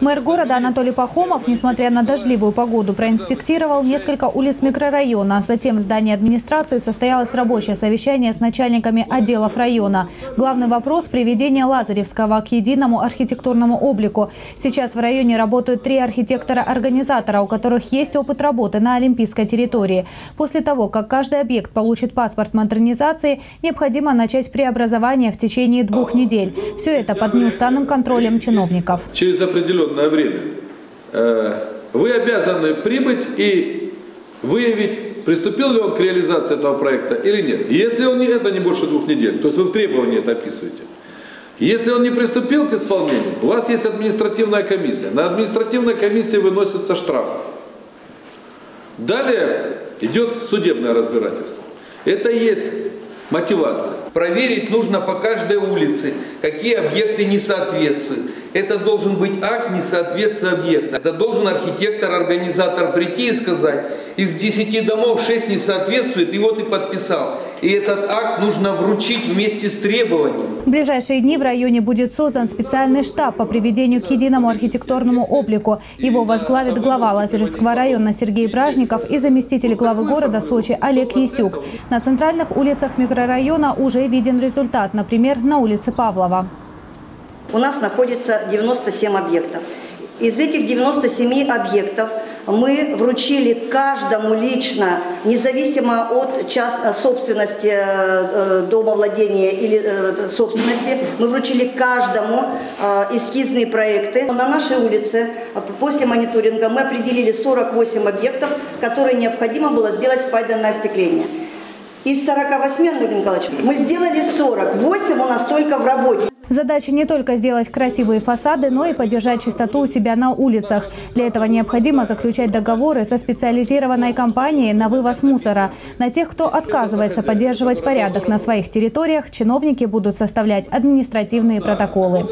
Мэр города Анатолий Пахомов, несмотря на дождливую погоду, проинспектировал несколько улиц микрорайона. Затем в здании администрации состоялось рабочее совещание с начальниками отделов района. Главный вопрос – приведение Лазаревского к единому архитектурному облику. Сейчас в районе работают три архитектора-организатора, у которых есть опыт работы на олимпийской территории. После того, как каждый объект получит паспорт модернизации, необходимо начать преобразование в течение двух недель. Все это под неустанным контролем чиновников. Через определенное определенное время э, вы обязаны прибыть и выявить, приступил ли он к реализации этого проекта или нет. Если он не, это не больше двух недель, то есть вы в требовании это описываете. Если он не приступил к исполнению, у вас есть административная комиссия. На административной комиссии выносится штраф. Далее идет судебное разбирательство. Это есть мотивация. Проверить нужно по каждой улице, какие объекты не соответствуют. Это должен быть акт несоответствия объекта. Это должен архитектор-организатор прийти и сказать, из 10 домов 6 не соответствует, и вот и подписал. И этот акт нужно вручить вместе с требованием. В ближайшие дни в районе будет создан специальный штаб по приведению к единому архитектурному облику. Его возглавит глава Лазаревского района Сергей Бражников и заместитель главы города Сочи Олег Ясюк. На центральных улицах микрорайона уже виден результат, например, на улице Павлова. У нас находится 97 объектов. Из этих 97 объектов мы вручили каждому лично, независимо от част... собственности э, э, дома владения или э, собственности, мы вручили каждому эскизные проекты. На нашей улице после мониторинга мы определили 48 объектов, которые необходимо было сделать спайдерное остекление. Из 48, Анатолий Николаевич, мы сделали 40, 8 у нас только в работе. Задача не только сделать красивые фасады, но и поддержать чистоту у себя на улицах. Для этого необходимо заключать договоры со специализированной компанией на вывоз мусора. На тех, кто отказывается поддерживать порядок на своих территориях, чиновники будут составлять административные протоколы.